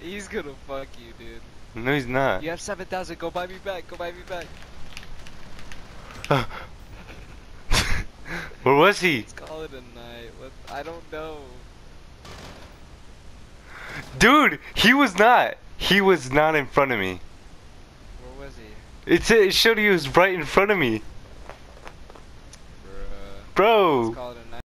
He's gonna fuck you, dude. No, he's not. You have 7,000, go buy me back, go buy me back. Where was he? Let's call it a night. What? I don't know. Dude, he was not. He was not in front of me. Where was he? It, it showed he was right in front of me. Bruh. Bro.